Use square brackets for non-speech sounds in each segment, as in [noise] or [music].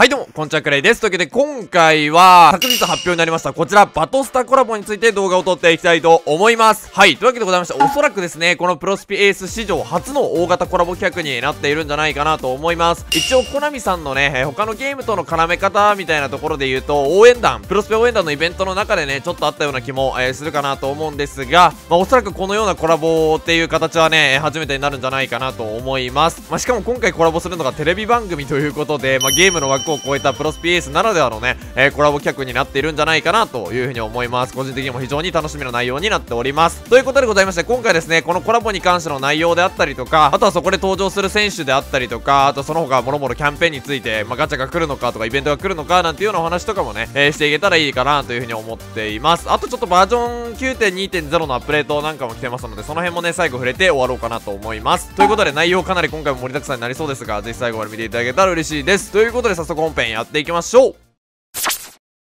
はいどうも、こんちはくらいです。というわけで今回は、昨日発表になりました、こちら、バトスタコラボについて動画を撮っていきたいと思います。はい、というわけでございまして、おそらくですね、このプロスピエース史上初の大型コラボ企画になっているんじゃないかなと思います。一応、コナミさんのね、他のゲームとの絡め方みたいなところで言うと、応援団、プロスピ応援団のイベントの中でね、ちょっとあったような気も、えー、するかなと思うんですが、まあ、おそらくこのようなコラボっていう形はね、初めてになるんじゃないかなと思います。まあ、しかも今回コラボするのがテレビ番組ということで、まあ、ゲームの枠を超えたプロスピ PS ならではのね、えー、コラボ企画になっているんじゃないかなというふうに思います。個人的にも非常に楽しみな内容になっております。ということでございまして、今回ですね、このコラボに関しての内容であったりとか、あとはそこで登場する選手であったりとか、あとその他もろもろキャンペーンについて、まあ、ガチャが来るのかとかイベントが来るのかなんていうようなお話とかもね、えー、していけたらいいかなというふうに思っています。あとちょっとバージョン9.2.0のアップデートなんかも来てますので、その辺もね、最後触れて終わろうかなと思います。ということで内容かなり今回も盛りだくさんになりそうですが、ぜひ最後まで見ていただけたら嬉しいです。ということで早速本編やっていきましょう。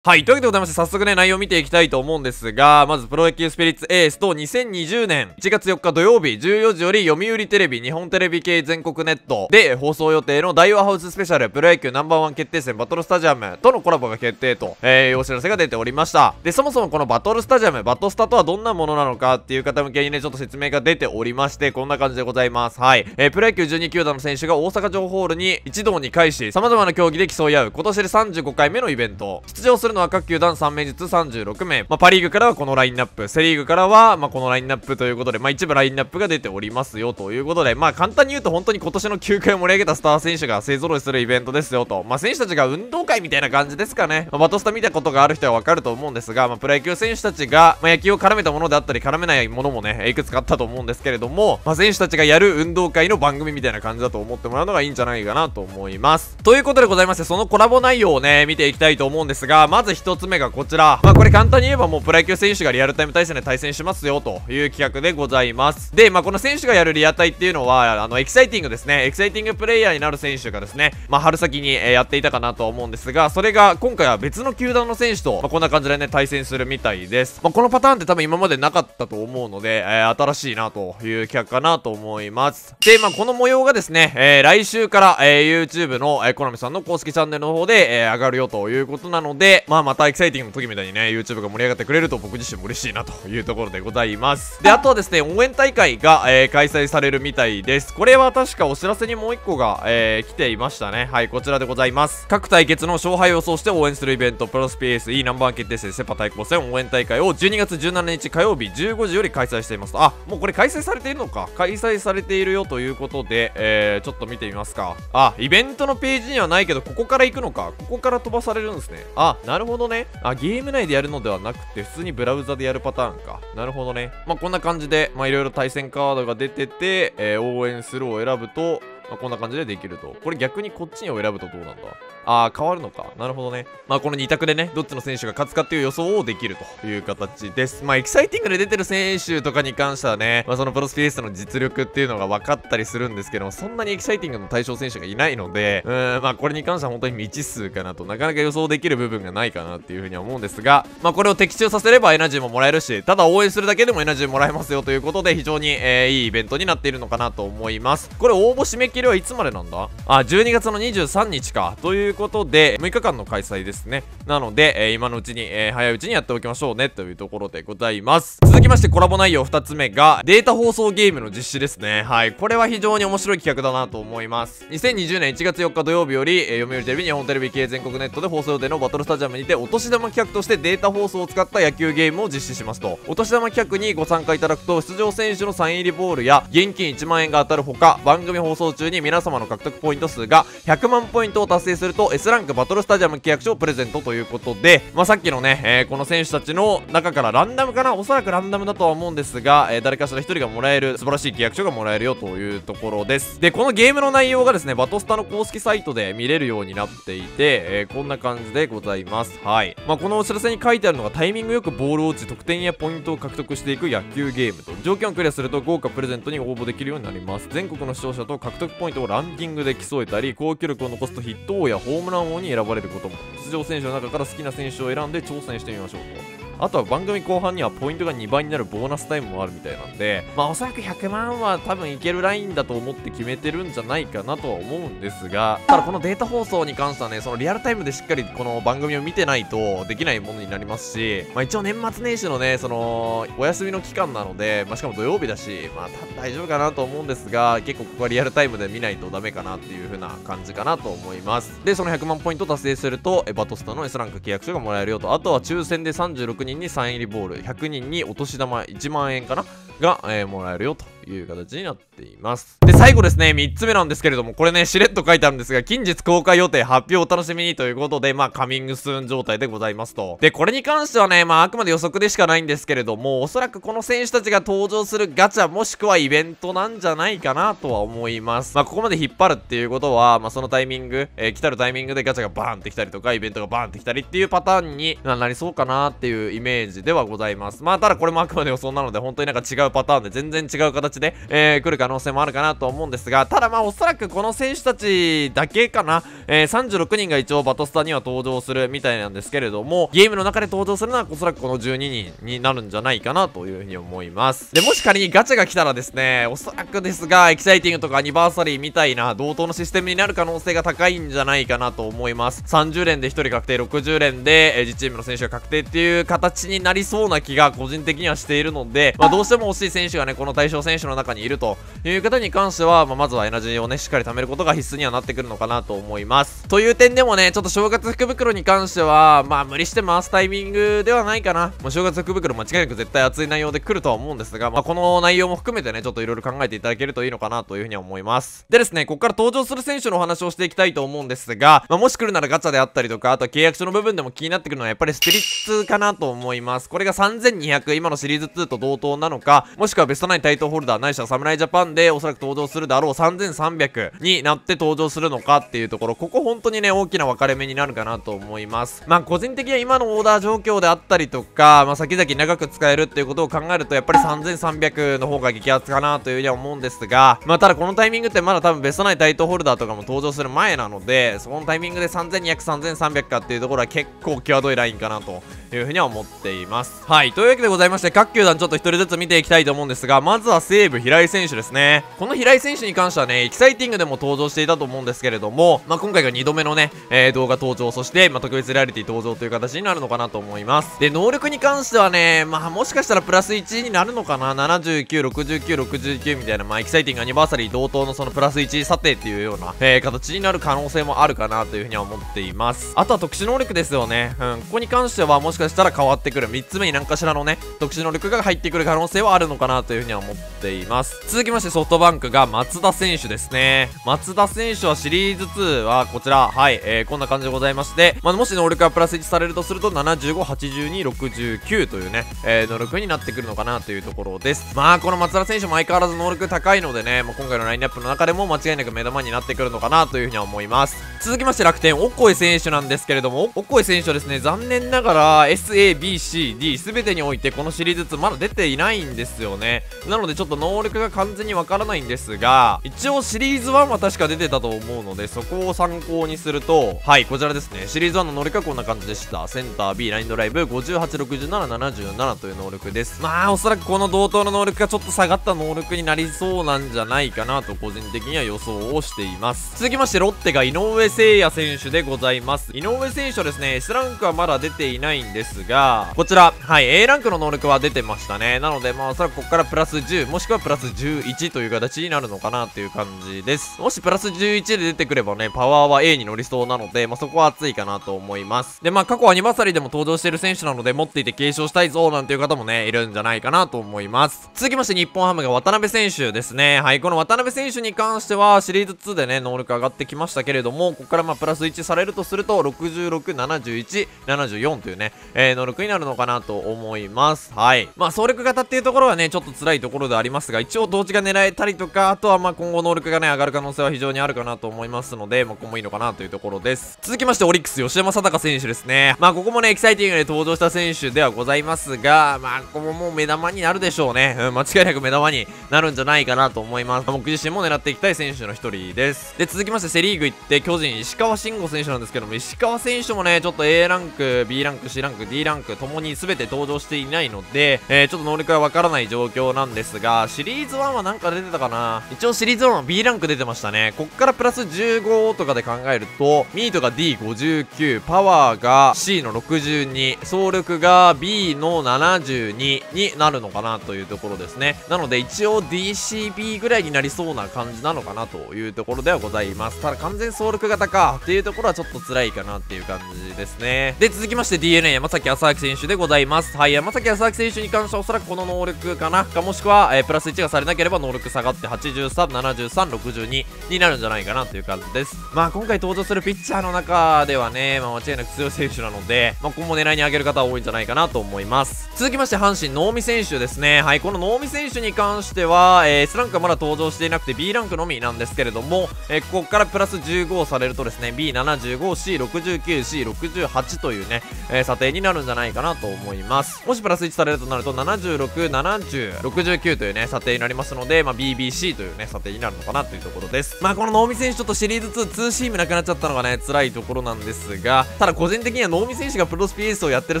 はい。というわけでございまして、早速ね、内容を見ていきたいと思うんですが、まず、プロ野球スピリッツエースと2020年1月4日土曜日14時より読売テレビ、日本テレビ系全国ネットで放送予定の大和ハウススペシャルプロ野球ナンバーワン決定戦バトルスタジアムとのコラボが決定と、えー、お知らせが出ておりました。で、そもそもこのバトルスタジアム、バトスタとはどんなものなのかっていう方向けにね、ちょっと説明が出ておりまして、こんな感じでございます。はい。えー、プロ野球12球団の選手が大阪城ホールに一堂に会し、様々な競技で競い合う、今年で35回目のイベント。出場するの各球団3名ずつ36名、まあ、パ・リーグからはこのラインナップ。セ・リーグからは、まあ、このラインナップということで、まあ、一部ラインナップが出ておりますよ。ということで、まあ、簡単に言うと本当に今年の球界を盛り上げたスター選手が勢ぞろいするイベントですよと、まあ、選手たちが運動会みたいな感じですかね、まあ、バトスタ見たことがある人はわかると思うんですが、まあ、プロ野球選手たちが、まあ、野球を絡めたものであったり絡めないものもねいくつかあったと思うんですけれども、まあ、選手たちがやる運動会の番組みたいな感じだと思ってもらうのがいいんじゃないかなと思います。ということでございましてそのコラボ内容をね見ていきたいと思うんですがままず1つ目がこちら。まあこれ簡単に言えばもうプロ野球選手がリアルタイム対戦で対戦しますよという企画でございます。でまあこの選手がやるリアタイっていうのはあのエキサイティングですね。エキサイティングプレイヤーになる選手がですねまあ春先に、え、やっていたかなと思うんですがそれが今回は別の球団の選手と、まあ、こんな感じでね対戦するみたいです。まあ、このパターンって多分今までなかったと思うので、えー、新しいなという企画かなと思います。でまあこの模様がですね、えー、来週から、えー、YouTube の、えー、コナミさんの公式チャンネルの方で、え、上がるよということなのでまあまたエキサイティングの時みたいにね YouTube が盛り上がってくれると僕自身も嬉しいなというところでございます。であとはですね応援大会が、えー、開催されるみたいです。これは確かお知らせにもう1個が、えー、来ていましたね。はいこちらでございます。各対決の勝敗を予想して応援するイベントプロスピエース E ナンバー決定戦セパ対抗戦応援大会を12月17日火曜日15時より開催しています。あもうこれ開催されているのか。開催されているよということで、えー、ちょっと見てみますか。あイベントのページにはないけどここから行くのか。ここから飛ばされるんですね。あなるほど。るほどねあゲーム内でやるのではなくて普通にブラウザでやるパターンか。なるほどね。まあ、こんな感じで、まあ、いろいろ対戦カードが出てて、えー、応援するを選ぶと、まあ、こんな感じでできると。これ逆にこっちにを選ぶとどうなんだ？ああ、変わるのか。なるほどね。まあ、この2択でね、どっちの選手が勝つかっていう予想をできるという形です。まあ、エキサイティングで出てる選手とかに関してはね、まあ、そのプロスピエースの実力っていうのが分かったりするんですけども、そんなにエキサイティングの対象選手がいないので、うん、まあ、これに関しては本当に未知数かなと、なかなか予想できる部分がないかなっていうふうには思うんですが、まあ、これを的中させればエナジーももらえるし、ただ応援するだけでもエナジーもらえますよということで、非常に、えー、いいイベントになっているのかなと思います。これ応募締め切りはいつまでなんだ？あ、12月の23日か。ということで、6日間の開催ですね。なので、えー、今のうちに、えー、早いうちにやっておきましょうね、というところでございます。続ましてコラボ内容2つ目が、データ放送ゲームの実施ですね。はい。これは非常に面白い企画だなと思います。2020年1月4日土曜日より、えー、読売テレビ、日本テレビ系全国ネットで放送予定のバトルスタジアムにて、お年玉企画としてデータ放送を使った野球ゲームを実施しますと。お年玉企画にご参加いただくと、出場選手のサイン入りボールや現金1万円が当たるほか、番組放送中に皆様の獲得ポイント数が100万ポイントを達成すると S ランクバトルスタジアム契約書をプレゼントということで、まあ、さっきのね、えー、この選手たちの中からランダムかな？おそらくランダムだとは思うんですが、えー、誰かしら1人がもらえる素晴らしい契約書がもらえるよというところです。でこのゲームの内容がですねバトスタの公式サイトで見れるようになっていて、えー、こんな感じでございます。はい。まあ、このお知らせに書いてあるのがタイミングよくボールを打ち得点やポイントを獲得していく野球ゲームと条件をクリアすると豪華プレゼントに応募できるようになります。全国の視聴者と獲得ポイントをランキングで競えたり高記録を残すとヒット王やホームラン王に選ばれることも。出場選手の中から好きな選手を選んで挑戦してみましょうと。あとは番組後半にはポイントが2倍になるボーナスタイムもあるみたいなんで、まあおそらく100万は多分いけるラインだと思って決めてるんじゃないかなとは思うんですが、ただこのデータ放送に関してはね、そのリアルタイムでしっかりこの番組を見てないとできないものになりますし、まあ一応年末年始のね、その、お休みの期間なので、まあしかも土曜日だし、まあ大丈夫かなと思うんですが、結構ここはリアルタイムで見ないとダメかなっていう風な感じかなと思います。で、その100万ポイント達成すると、エバトスタの S ランク契約書がもらえるよと、あとは抽選で36人にサイン入りボール、100人にお年玉1万円かな。が、えー、もらえるよという形になっています。で、最後ですね、3つ目なんですけれども、これね、しれっと書いてあるんですが、近日公開予定発表お楽しみにということで、まあ、カミングスーン状態でございますと。で、これに関してはね、まあ、あくまで予測でしかないんですけれども、おそらくこの選手たちが登場するガチャもしくはイベントなんじゃないかなとは思います。まあ、ここまで引っ張るっていうことは、まあ、そのタイミング、えー、来たるタイミングでガチャがバーンって来たりとか、イベントがバーンって来たりっていうパターンになりそうかなっていうイメージではございます。まあ、ただこれもあくまで予想なので、本当になんか違ううパターンで全然違う形で、えー、来る可能性もあるかなと思うんですが、ただまあおそらくこの選手たちだけかな、えー、36人が一応バトスタには登場するみたいなんですけれども、ゲームの中で登場するのはおそらくこの12人になるんじゃないかなというふうに思います。で、もし仮にガチャが来たらですね、おそらくですが、エキサイティングとかアニバーサリーみたいな同等のシステムになる可能性が高いんじゃないかなと思います。30連で1人確定、60連で、えー、自チームの選手が確定っていう形になりそうな気が個人的にはしているので、まあ、どうしても惜しい選手がね、この対象選手の中にいるという方に関しては、まあ、まずはエナジーをね、しっかり貯めることが必須にはなってくるのかなと思います。という点でもね、ちょっと正月福袋に関しては、まあ無理して回すタイミングではないかな。もう正月福袋間違いなく絶対熱い内容で来るとは思うんですが、まあこの内容も含めてね、ちょっといろいろ考えていただけるといいのかなというふうに思います。でですね、ここから登場する選手のお話をしていきたいと思うんですが、まあ、もし来るならガチャであったりとか、あとは契約書の部分でも気になってくるのはやっぱりスピリッツかなと思います。これが3200、今のシリーズ2と同等なのか、もしくはベストナインタイトルホルダー、ないしは侍ジャパンでおそらく登場するだろう3300になって登場するのかっていうところ、ここ本当にね、大きな分かれ目になるかなと思います。まあ、個人的には今のオーダー状況であったりとか、まあ、先々長く使えるっていうことを考えると、やっぱり3300の方が激アツかなというふうには思うんですが、まあ、ただこのタイミングってまだ多分ベストナインタイトルホルダーとかも登場する前なので、そこのタイミングで3200、3300かっていうところは結構際どいラインかなというふうには思っています。はい、というわけでございまして、各球団ちょっと1人ずつ見ていきたいたいと思うんですが、まずは西武平井選手ですね。この平井選手に関してはね、エキサイティングでも登場していたと思うんですけれども、まあ、今回が2度目のね、えー、動画登場、そして、まあ、特別レアリティ登場という形になるのかなと思います。で、能力に関してはね、まあ、もしかしたらプラス1になるのかな ?79、69、69みたいな、まあ、エキサイティングアニバーサリー同等のそのプラス1査定っていうような、えー、形になる可能性もあるかなというふうには思っています。あとは特殊能力ですよね。うん、ここに関してはもしかしたら変わってくる。3つ目に何かしらのね、特殊能力が入ってくる可能性はあるのかなというふうには思っています。続きましてソフトバンクが松田選手ですね。松田選手はシリーズ2はこちら、はい、えー、こんな感じでございまして、まあ、もし能力がプラス1されるとすると75、82、69というね、えー、能力になってくるのかなというところです。まあ、この松田選手も相変わらず能力高いのでね、まあ、今回のラインナップの中でも間違いなく目玉になってくるのかなというふうには思います。続きまして楽天、オコエ選手なんですけれども、オコエ選手はですね、残念ながら SA、B、C、D 全てにおいてこのシリーズ2まだ出ていないんですですよね。なのでちょっと能力が完全にわからないんですが、一応シリーズ1は確か出てたと思うので、そこを参考にすると、はい、こちらですね。シリーズ1の能力はこんな感じでした。センター B、ラインドライブ、58、67、77という能力です。まあ、おそらくこの同等の能力がちょっと下がった能力になりそうなんじゃないかなと個人的には予想をしています。続きまして、ロッテが井上聖也選手でございます。井上選手はですね、S ランクはまだ出ていないんですが、こちら、はい、A ランクの能力は出てましたね。なので、まあ、らくここからプラス10、もしくはプラス11という形になるのかなっていう感じです。もしプラス11で出てくればね、パワーは A に乗りそうなので、まあ、そこは熱いかなと思います。で、まあ、過去アニバーサリーでも登場している選手なので、持っていて継承したいぞ、なんていう方もね、いるんじゃないかなと思います。続きまして、日本ハムが渡辺選手ですね。はい、この渡辺選手に関しては、シリーズ2でね、能力上がってきましたけれども、ここからまあ、プラス1されるとすると、66、71、74というね、えー、能力になるのかなと思います。はい。まあ、走力型っていうところはね、ちょっと辛いところでありますが、一応同時が狙えたりとか、あとはまあ今後能力がね、上がる可能性は非常にあるかなと思いますので、まあ今後いいのかなというところです。続きまして、オリックス吉山貞選手ですね。まあここもね、エキサイティングで登場した選手ではございますが、まあここももう目玉になるでしょうね。うん、間違いなく目玉になるんじゃないかなと思います。僕自身も狙っていきたい選手の一人です。で、続きましてセリーグ行って、巨人石川慎吾選手なんですけども、石川選手もね、ちょっと A ランク、B ランク、C ランク、D ランクともに全て登場していないので、えー、ちょっと能力がわからないない状況なんですが、シリーズ1はなんか出てたかな？一応シリーズ1は B ランク出てましたね。こっからプラス15とかで考えると、ミートが D59、パワーが C の62、総力が B の72になるのかなというところですね。なので一応 DCB ぐらいになりそうな感じなのかなというところではございます。ただ完全総力型かっていうところはちょっと辛いかなっていう感じですね。で、続きまして DNA 山崎康明選手でございます。はい、山崎康明選手に関してはおそらくこの能力かな？かもしくは、えー、プラス1がされなければ能力下がって83、73、62になるんじゃないかなという感じです。まあ今回登場するピッチャーの中ではね、まあ間違いなく強い選手なので、まあ今後狙いに上げる方は多いんじゃないかなと思います。続きまして阪神能見選手ですね。はい、この能見選手に関しては、えー、S ランクはまだ登場していなくて B ランクのみなんですけれども、えー、ここからプラス15をされるとですね、B75、C69、C68 というね、えー、査定になるんじゃないかなと思います。もしプラス1されるとなると76、70、69というね、査定になりますので、まあ、BBC というね、査定になるのかなというところです。まあ、この能見選手ちょっとシリーズ2、2シームなくなっちゃったのがね、辛いところなんですが、ただ個人的には能見選手がプロスピエースをやってる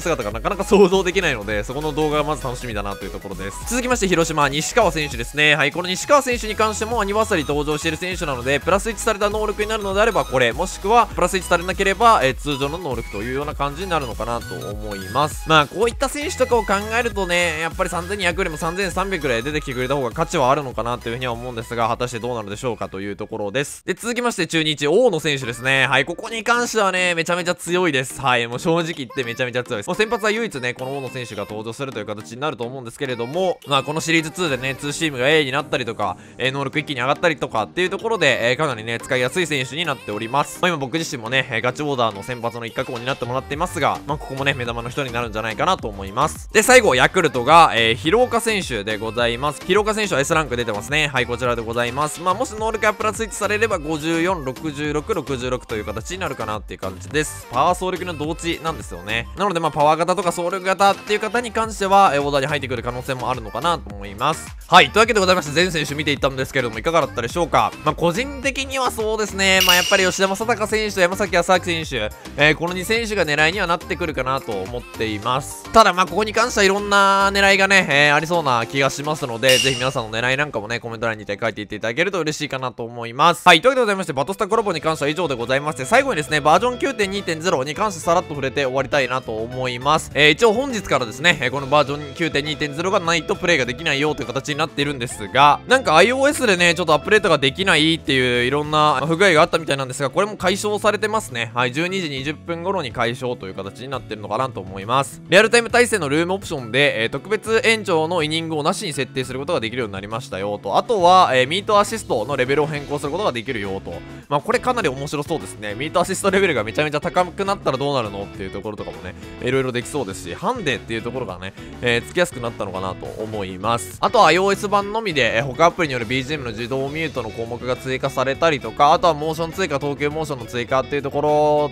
姿がなかなか想像できないので、そこの動画がまず楽しみだなというところです。続きまして、広島、西川選手ですね。はい、この西川選手に関してもアニバーサリー登場している選手なので、プラス1された能力になるのであればこれ、もしくはプラス1されなければ、えー、通常の能力というような感じになるのかなと思います。まあ、こういった選手とかを考えるとね、やっぱり3200よりも3300ぐらい出てきてくれた方が価値はあるのかなというふうには思うんですが、果たしてどうなるでしょうかというところです。で、続きまして中日、大野選手ですね。はい、ここに関してはね、めちゃめちゃ強いです。はい、もう正直言ってめちゃめちゃ強いです。もう先発は唯一ね、この大野選手が登場するという形になると思うんですけれども、まあ、このシリーズ2でね、2チームが A になったりとか、えー、能力一気に上がったりとかっていうところで、えー、かなりね、使いやすい選手になっております。まあ、今僕自身もね、えガチオーダーの先発の一角を担ってもらっていますが、まあ、ここもね、目玉の人になるんじゃないかなと思います。で、最後、ヤクルトが、えー、広岡選手でございます。広岡選手は S ランク出てますね。はい、こちらでございます。まあ、もし能力がプラス1されれば54、66、66という形になるかなっていう感じです。パワー総力の同値なんですよね。なので、まあ、パワー型とか総力型っていう方に関しては、え、オーダーに入ってくる可能性もあるのかなと思います。はい、というわけでございまして、全選手見ていったんですけれども、いかがだったでしょうか？まあ、個人的にはそうですね。まあ、やっぱり吉田正尚選手と山崎康明選手、えー、この2選手が狙いにはなってくるかなと思っています。ただ、まあ、ここに関してはいろんな狙いがね、えー、ありそうな気がしますので、ぜひ皆さんの狙いなんかもね、コメント欄にて書いていっていただけると嬉しいかなと思います。はい、というわけでございまして、バトスタコラボに関しては以上でございまして、最後にですね、バージョン9.2.0に関してさらっと触れて終わりたいなと思います。えー、一応本日からですね、このバージョン9.2.0がないとプレイができないよという形になっているんですが、なんか iOS でね、ちょっとアップデートができないっていういろんな [laughs] 不具合があったみたいなんですが、これも解消されてますね。はい、12時20分頃に解消という形になってるのかなと思います。リアルタイム対戦のルームオプションで、えー、特別延長ののイニングをなしに設定することができるようになりましたよと。あとは、えー、ミートアシストのレベルを変更することができるよと。まあ、これかなり面白そうですね。ミートアシストレベルがめちゃめちゃ高くなったらどうなるのっていうところとかもね、いろいろできそうですし、ハンデっていうところがね、えー、つきやすくなったのかなと思います。あとは iOS 版のみで、えー、他アプリによる BGM の自動ミュートの項目が追加されたりとか、あとはモーション追加、投球モーションの追加っていうとこ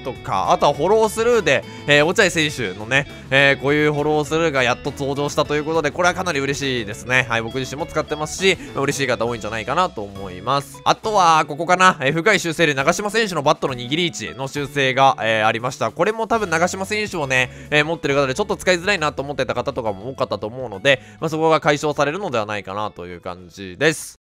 ろとか、あとはフォロースルーで、えー、落合選手のね、えー、こういうフォロースルーがやっと登場したということで、これはかなりなり嬉しいですね。はい、僕自身も使ってますし、嬉しい方多いんじゃないかなと思います。あとは、ここかな、え、深い修正で長島選手のバットの握り位置の修正が、えー、ありました。これも多分長島選手をね、えー、持ってる方でちょっと使いづらいなと思ってた方とかも多かったと思うので、まあ、そこが解消されるのではないかなという感じです。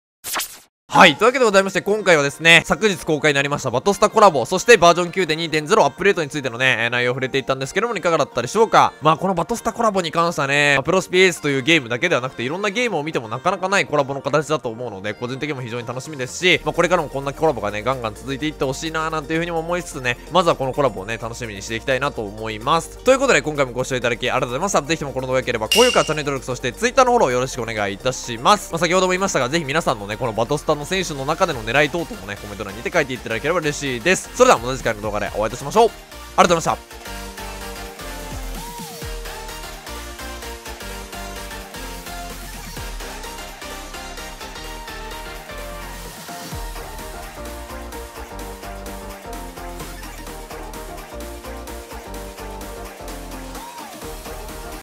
はい。というわけでございまして、今回はですね、昨日公開になりましたバトスタコラボ、そしてバージョン9.2.0アップデートについてのね、内容を触れていったんですけども、いかがだったでしょうか？まあ、このバトスタコラボに関してはね、まあ、プロスピエースというゲームだけではなくて、いろんなゲームを見てもなかなかないコラボの形だと思うので、個人的にも非常に楽しみですし、まあ、これからもこんなコラボがね、ガンガン続いていってほしいなーなんていうふうにも思いつつね、まずはこのコラボをね、楽しみにしていきたいなと思います。ということで、今回もご視聴いただきありがとうございました。ぜひともこの動画良ければ、高評価、チャンネル登録、そして Twitter のフォローよろしくお願いいたします。まあ、先ほども言いましたが、ぜひ皆さんのね、このバトスタの選手の中での狙い等々もね、コメント欄にて書いていただければ嬉しいです。それではまた次回の動画でお会いいたしましょう。ありがとうございました。